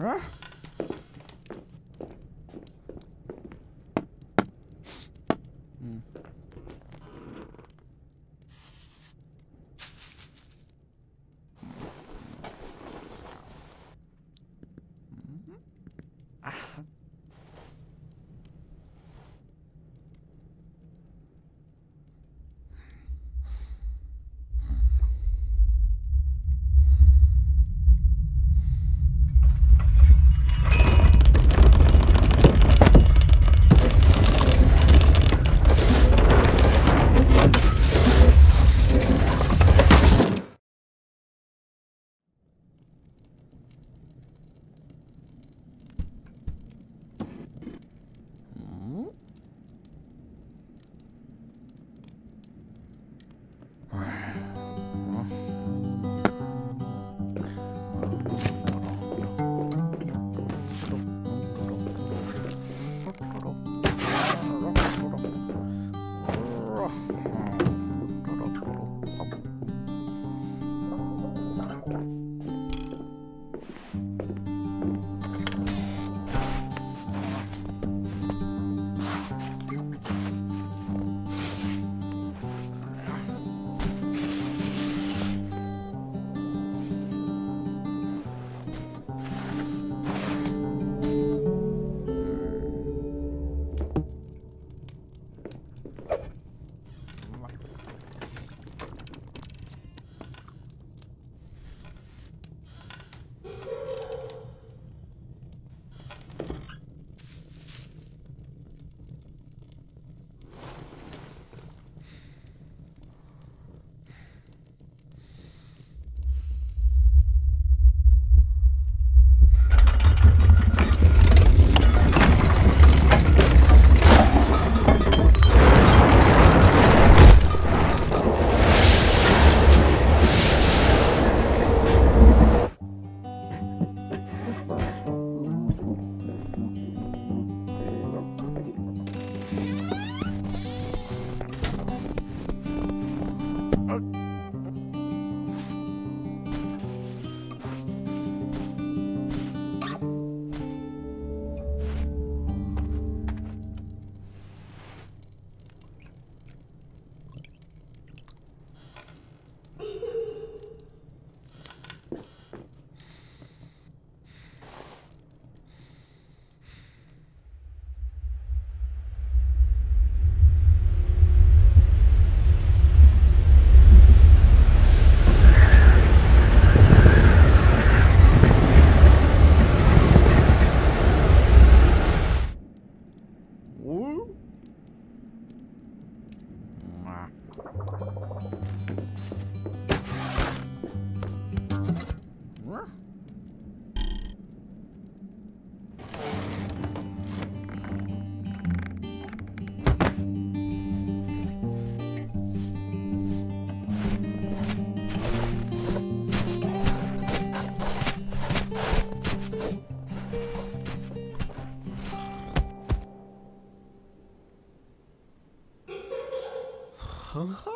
Huh? Huh?